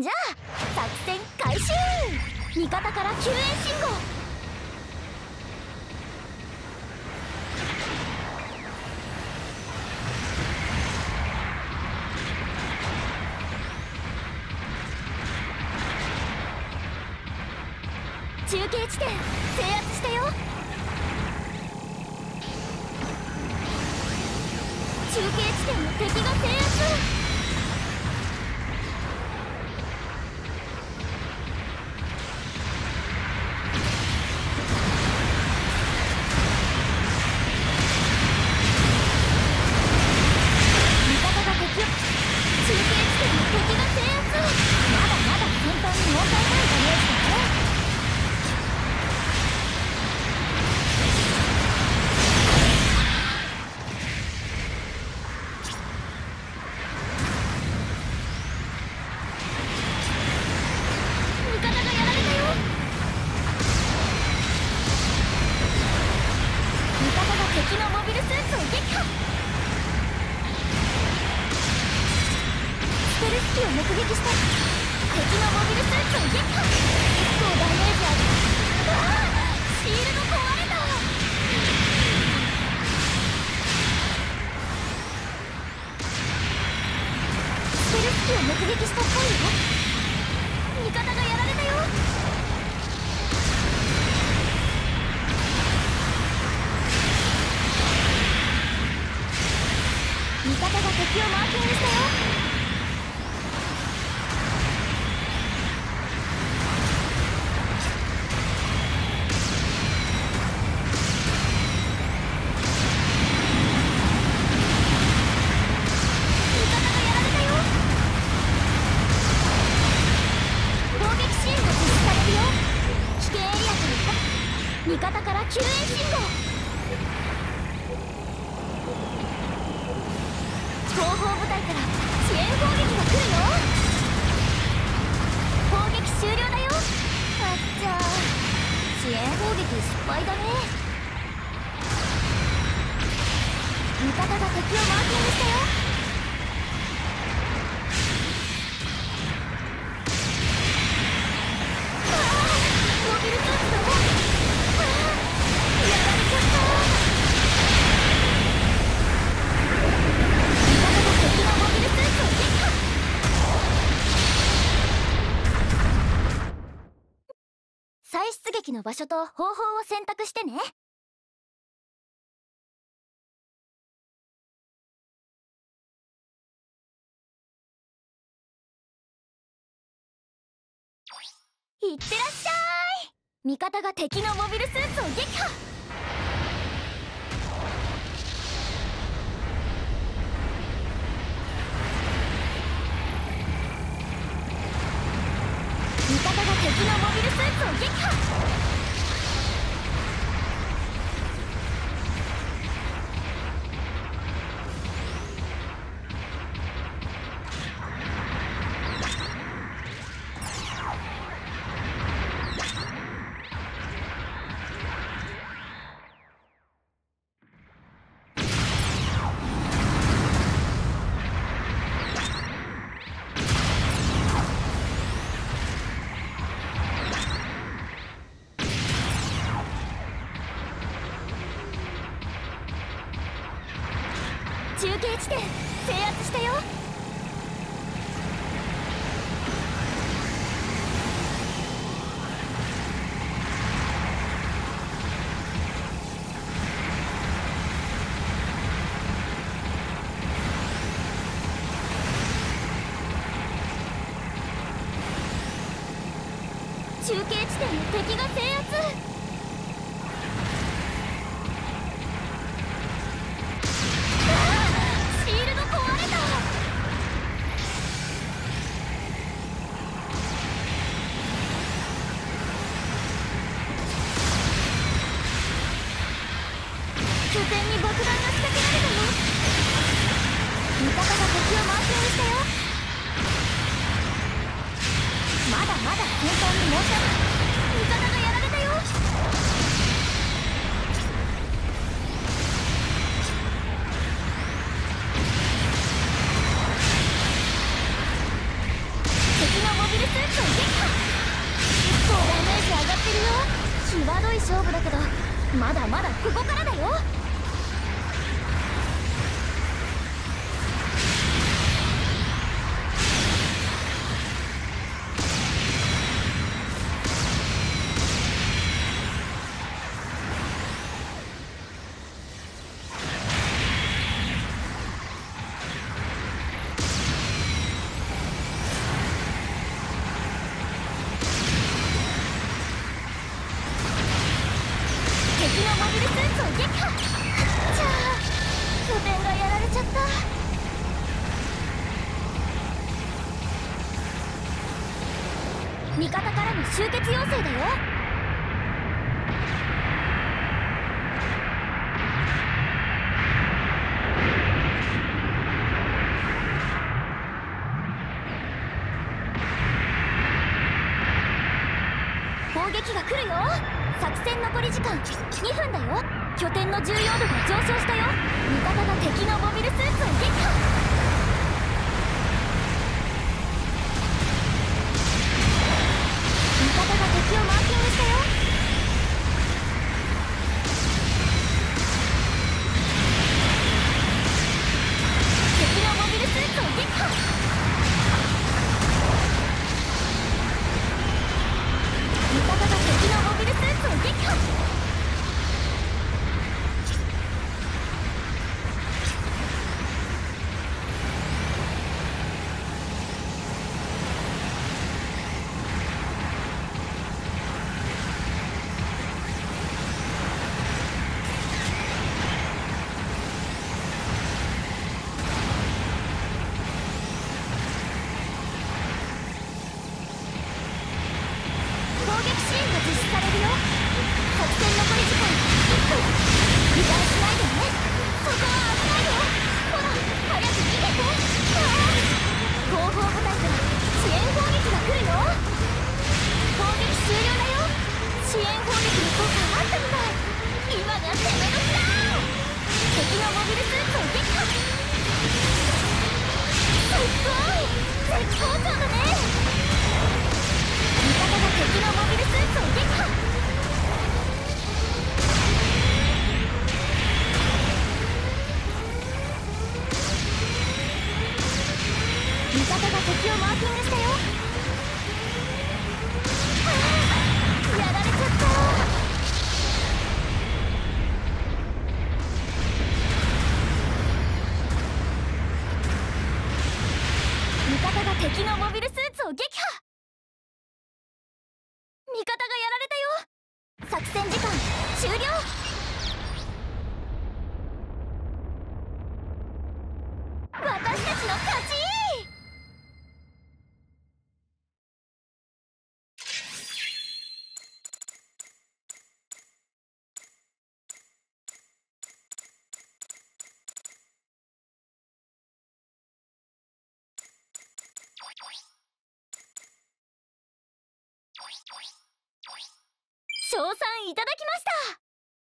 じゃあ作戦開始。味方から救援信号。中継地点制圧したよ。中継地点の敵が制圧マーキングしたよ味方から救援信号。後方部隊から支援砲撃が来るよ攻撃終了だよ。あっちゃ支援砲撃失敗だね。味方が敵をマーキングしての場所と方法を選択してね。いってらっしゃい。味方が敵のモビルスーツを撃破。味方が敵のモビルスーツを撃破。中継地点を敵が制圧。拠点に爆弾が仕掛けられたよ味方が敵をマーしたよ。まだまだ戦闘に申し訳ない味方がやられたよ敵のモビルスーツを撃破結構ダメージ上がってるよ際どい勝負だけどまだまだここからだよ。に集結要請だよ。攻撃が来るよ。作戦残り時間2分だよ。拠点の重要度が上昇したよ。味方が敵のモビルスーツ。作戦時間終了私たちの勝ち。賞賛いただきました！